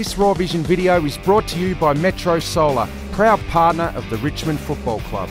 This Raw Vision video is brought to you by Metro Solar, proud partner of the Richmond Football Club.